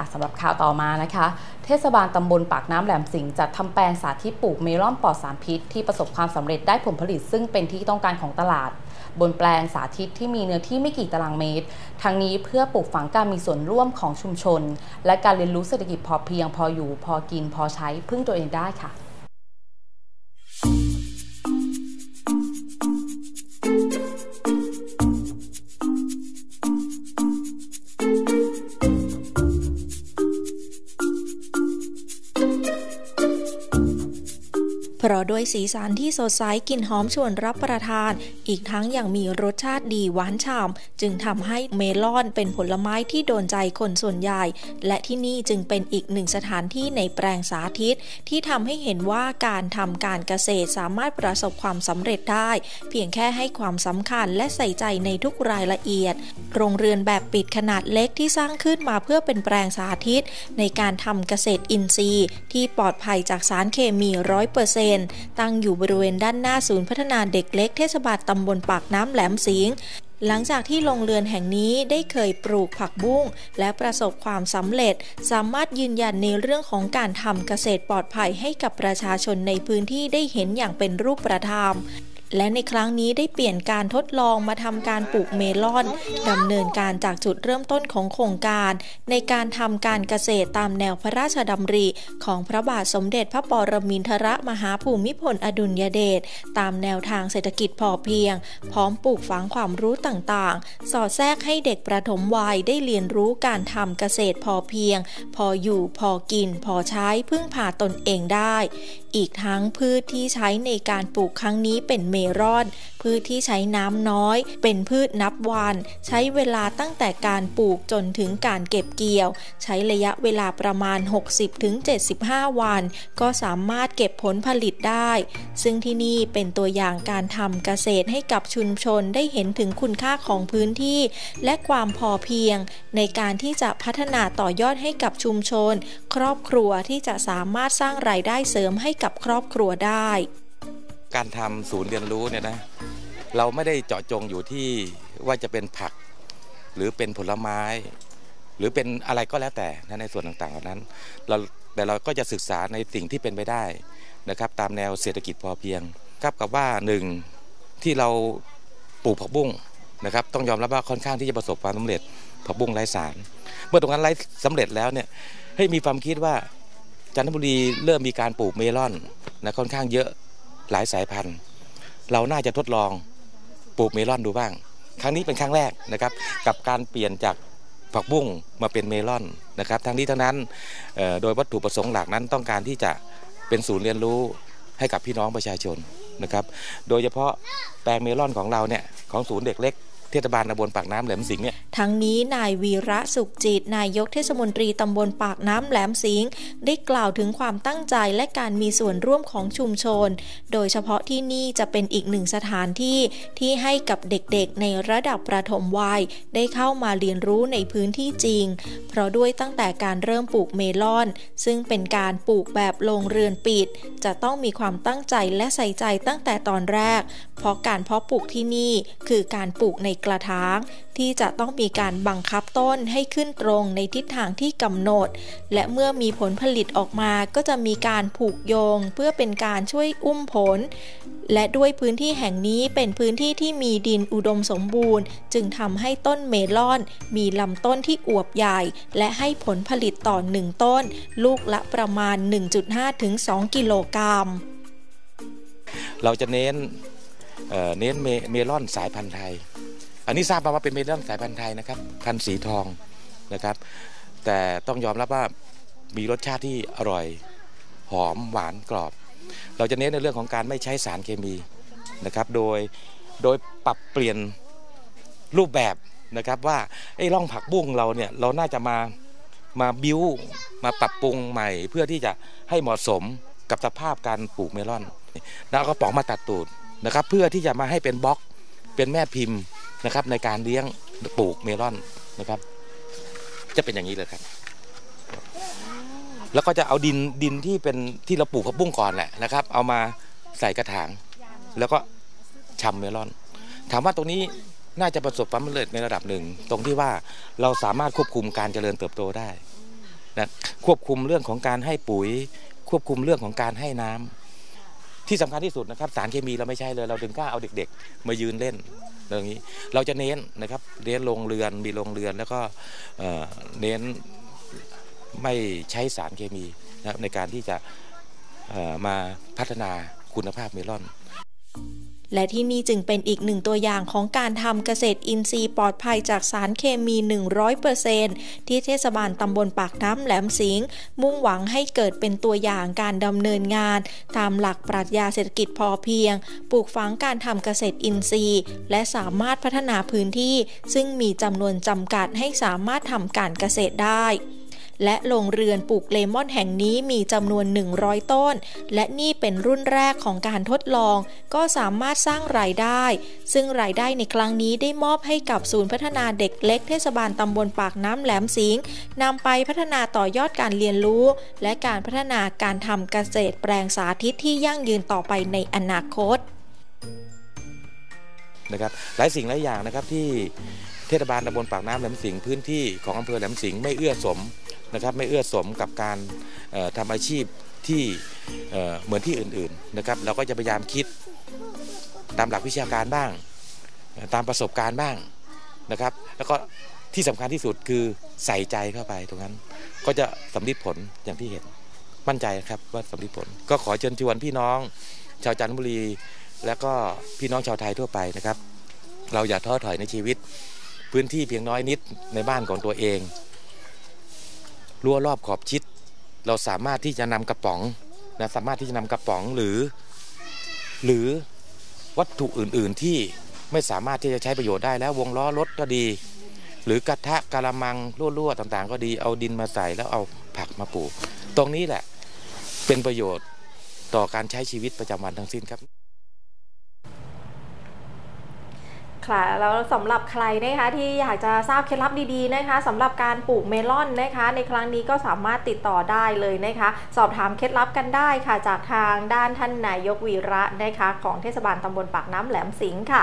ค่ะสำหรับข่าวต่อมานะคะ เทศบาลตำบลปากน้ำแหลมสิงห์จัดทำแปลงสาธิตปลูกเมลอนปลอดสารพิษ ที่ประสบความสำเร็จได้ผลผลิตซึ่งเป็นที่ต้องการของตลาด บนแปลงสาธิตที่มีเนื้อที่ไม่กี่ตารางเมตร ทั้งนี้เพื่อปลูกฝังการมีส่วนร่วมของชุมชน และการเรียนรู้เศรษฐกิจพอเพียงพออยู่ พอกินพอใช้พึ่งตัวเองได้ค่ะ ราะด้วยสีสันที่สดใสกลิ่นหอมชวนรับประทาน อีกทั้งยังมีรสชาติดีหวานฉ่ำจึงทำให้เมลอนเป็นผลไม้ที่โดนใจคนส่วนใหญ่ และที่นี่จึงเป็นอีกหนึ่งสถานที่ในแปลงสาธิต ที่ทำให้เห็นว่าการทำการเกษตรสามารถประสบความสำเร็จได้ เพียงแค่ให้ความสำคัญและใส่ใจในทุกรายละเอียด โรงเรือนแบบปิดขนาดเล็กที่สร้างขึ้นมาเพื่อเป็นแปลงสาธิต ในการทำเกษตรอินทรีย์ ที่ปลอดภัยจากสารเคมีร้อยเปอร์เซ็นต์ตั้งอยู่บริเวณด้านหน้าศูนย์พัฒนาเด็กเล็กเทศบาลตำบลปากน้ำแหลมสิงห์หลังจากที่โรงเรือนแห่งนี้ได้เคยปลูกผักบุ้งและประสบความสำเร็จ สามารถยืนยันในเรื่องของการทำเกษตรปลอดภัยให้กับประชาชนในพื้นที่ได้เห็นอย่างเป็นรูปธรรม และในครั้งนี้ได้เปลี่ยนการทดลองมาทำการปลูกเมลอนดำเนินการจากจุดเริ่มต้นของโครงการ ในการทำการเกษตรตามแนวพระราชดำริ ของพระบาทสมเด็จพระปรมินทรมหาภูมิพลอดุลยเดชตามแนวทางเศรษฐกิจพอเพียง พร้อมปลูกฝังความรู้ต่างๆ สอดแทรกให้เด็กประถมวัยได้เรียนรู้การทำเกษตรพอเพียง พออยู่พอกิน พอใช้พึ่งพาตนเองได้ อีกทั้งพืชที่ใช้ในการปลูกครั้งนี้เป็นเมลอน พืชที่ใช้น้ำน้อย เป็นพืชนับวัน ใช้เวลาตั้งแต่การปลูกจนถึงการเก็บเกี่ยว ใช้ระยะเวลาประมาณ 60-75 วัน ก็สามารถเก็บผลผลิตได้ ซึ่งที่นี่เป็นตัวอย่างการทำเกษตรให้กับชุมชนได้เห็นถึงคุณค่าของพื้นที่ และความพอเพียง ในการที่จะพัฒนาต่อยอดให้กับชุมชน ครอบครัวที่จะสามารถสร้างรายได้เสริมให้กับครอบครัวได้ การทำศูนย์เรียนรู้เนี่ยนะเราไม่ได้เจาะจงอยู่ที่ว่าจะเป็นผัก หรือเป็นผลไม้ หรือเป็นอะไรก็แล้วแต่นะในส่วนต่างๆเหล่านั้นเราแต่เราก็จะศึกษาในสิ่งที่เป็นไปได้นะครับตามแนวเศรษฐกิจพอเพียงครับกับว่าหนึ่งที่เราปลูกผักบุ้งนะครับต้องยอมรับว่าค่อนข้างที่จะประสบความสำเร็จผักบุ้งไร้สาร เมื่อตรงนั้นไร้สำเร็จแล้วเนี่ยให้มีความคิดว่าจันทบุรีเริ่มมีการปลูกเมลอนนะค่อนข้างเยอะ หลายสายพันธุ์ เราน่าจะทดลองปลูกเมลอนดูบ้าง ครั้งนี้เป็นครั้งแรกนะครับกับการเปลี่ยนจากผักบุ้งมาเป็นเมลอนนะครับทั้งนี้ทั้งนั้นโดยวัตถุประสงค์หลักนั้นต้องการที่จะเป็นศูนย์เรียนรู้ให้กับพี่น้องประชาชนนะครับ โดยเฉพาะแปลงเมลอนของเราเนี่ยของศูนย์เด็กเล็ก เทศบาลตำบลปากน้ำแหลมสิงห์เนี่ยทั้งนี้นายวีระสุขจิต นายกเทศมนตรีตำบลปากน้ำแหลมสิงห์ได้กล่าวถึงความตั้งใจและการมีส่วนร่วมของชุมชน โดยเฉพาะที่นี่จะเป็นอีกหนึ่งสถานที่ที่ให้กับเด็กๆ ในระดับประถมวัยได้เข้ามาเรียนรู้ในพื้นที่จริง เพราะด้วยตั้งแต่การเริ่มปลูกเมลอน ซึ่งเป็นการปลูกแบบโรงเรือนปิด จะต้องมีความตั้งใจและใส่ใจตั้งแต่ตอนแรก เพราะการเพาะปลูกที่นี่คือการปลูกในกระถาง ที่จะต้องมีการบังคับต้นให้ขึ้นตรงในทิศทางที่กำหนด และเมื่อมีผลผลิตออกมาก็จะมีการผูกโยง เพื่อเป็นการช่วยอุ้มผล และด้วยพื้นที่แห่งนี้เป็นพื้นที่ที่มีดินอุดมสมบูรณ์ จึงทำให้ต้นเมลอน มีลำต้นที่อวบใหญ่ และให้ผลผลิตต่อหนึ่งต้น ลูกละประมาณ 1.5ถึง2กิโลกรัมเราจะเน้นเน้นเมลอนสายพันธุ์ไทย อันนี้ทราบมาว่าเป็นเมลอนสายพันธุ์ไทยนะครับพันธุ์สีทองนะครับ แต่ต้องยอมรับว่ามีรสชาติที่อร่อยหอมหวานกรอบ เราจะเน้นในเรื่องของการไม่ใช้สารเคมีนะครับ โดยโดยปรับเปลี่ยนรูปแบบนะครับว่าไอ้ร่องผักบุ้งเราเนี่ยเราน่าจะมามาบิ้วมาปรับปรุงใหม่ เพื่อที่จะให้เหมาะสมกับสภาพการปลูกเมลอนแล้วก็ป๋องมาตัดตูดนะครับ เพื่อที่จะมาให้เป็นบล็อกเป็นแม่พิมพ์ นะครับ ในการเลี้ยงปลูกเมลอนนะครับ จะเป็นอย่างนี้เลยครับ แล้วก็จะเอาดินดินที่เป็นที่เราปลูกผักบุ้งก่อนแหละนะครับ เอามาใส่กระถาง แล้วก็ชำเมลอน ถามว่าตรงนี้น่าจะประสบความสำเร็จในระดับหนึ่ง ตรงที่ว่าเราสามารถควบคุมการเจริญเติบโตได้นะควบคุมเรื่องของการให้ปุ๋ย ควบคุมเรื่องของการให้น้ำ ที่สำคัญที่สุดนะครับสารเคมีเราไม่ใช่เลย เราถึงกล้าเอาเด็ก ๆ มายืนเล่นเรื่องนี้ เราจะเน้นนะครับเน้นโรงเรือนมีโรงเรือนแล้วก็เน้นไม่ใช้สารเคมีนะในการที่จะมาพัฒนาคุณภาพเมลอน และที่นี่จึงเป็นอีกหนึ่งตัวอย่างของการทำเกษตรอินทรีย์ปลอดภัยจากสารเคมี 100%ที่เทศบาลตำบลปากน้ำแหลมสิงห์มุ่งหวังให้เกิดเป็นตัวอย่างการดำเนินงาน ตามหลักปรัชญาเศรษฐกิจพอเพียง ปลูกฝังการทำเกษตรอินทรีย์ และสามารถพัฒนาพื้นที่ ซึ่งมีจำนวนจำกัดให้สามารถทำการเกษตรได้ และโรงเรือนปลูกเลมอนแห่งนี้มีจำนวน 100 ต้น และนี่เป็นรุ่นแรกของการทดลอง ก็สามารถสร้างรายได้ ซึ่งรายได้ในครั้งนี้ได้มอบให้กับศูนย์พัฒนาเด็กเล็กเทศบาลตำบลปากน้ำแหลมสิงห์นำไปพัฒนาต่อยอดการเรียนรู้ และการพัฒนาการทำเกษตรแปลงสาธิตที่ยั่งยืนต่อไปในอนาคตนะครับหลายสิ่งหลายอย่างนะครับที่เทศบาลตำบลปากน้ำแหลมสิงห์พื้นที่ของอำเภอแหลมสิงห์ไม่เอื้อสม นะครับไม่เอื้อสมกับการทำอาชีพที่เหมือนที่อื่นๆนะครับเราก็จะพยายามคิดตามหลักวิชาการบ้าง ตามประสบการณ์บ้างนะครับ แล้วก็ที่สำคัญที่สุดคือใส่ใจเข้าไปตรงนั้น ก็จะสำลิดผลอย่างที่เห็นมั่นใจครับว่าสำลิดผล ก็ขอเชิญชวนพี่น้อง ชาวจันทบุรี และก็พี่น้องชาวไทยทั่วไปนะครับ เราอย่าท้อถอยในชีวิต พื้นที่เพียงน้อยนิดในบ้านของตัวเอง รั้วรอบขอบชิด เราสามารถที่จะนำกระป๋องนะสามารถที่จะนำกระป๋องหรือ หรือวัตถุอื่น ๆ ที่ไม่สามารถที่จะใช้ประโยชน์ได้แล้ววงล้อรถก็ดี หรือกระทะกระมังรั่วๆต่างๆ ก็ดีเอาดินมาใส่แล้วเอาผักมาปลูก ตรงนี้แหละเป็นประโยชน์ต่อการใช้ชีวิตประจำวันทั้งสิ้นครับ ค่ะแล้วสำหรับใครนะคะที่อยากจะทราบเคล็ดลับดีๆนะคะสำหรับการปลูกเมลอนนะคะ ในครั้งนี้ก็สามารถติดต่อได้เลยนะคะ สอบถามเคล็ดลับกันได้ค่ะ จากทางด้านท่านนายกวีระนะคะ ของเทศบาลตำบลปากน้ำแหลมสิงห์ค่ะ